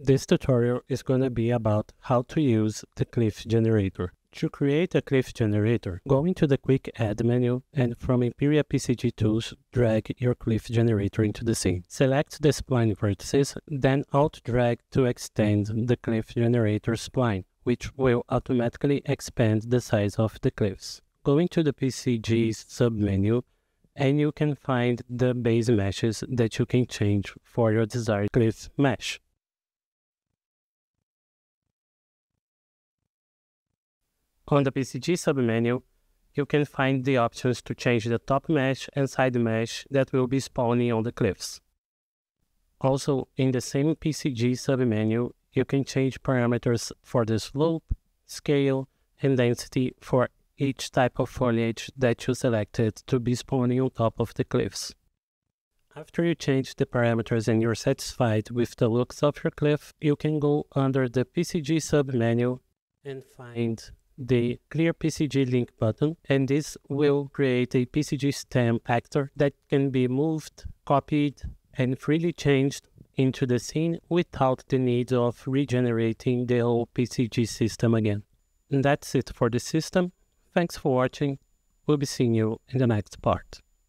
This tutorial is going to be about how to use the Cliff generator. To create a Cliff generator, go into the Quick Add menu and from Emperia PCG Tools, drag your Cliff generator into the scene. Select the spline vertices, then Alt-drag to extend the Cliff generator spline, which will automatically expand the size of the cliffs. Go into the PCG submenu and you can find the base meshes that you can change for your desired cliff mesh. On the PCG submenu, you can find the options to change the top mesh and side mesh that will be spawning on the cliffs. Also, in the same PCG submenu, you can change parameters for the slope, scale, and density for each type of foliage that you selected to be spawning on top of the cliffs. After you change the parameters and you're satisfied with the looks of your cliff, you can go under the PCG submenu and find the Clear PCG link button, and this will create a PCG stem actor that can be moved, copied, and freely changed into the scene without the need of regenerating the whole PCG system again. And that's it for the system. Thanks for watching. We'll be seeing you in the next part.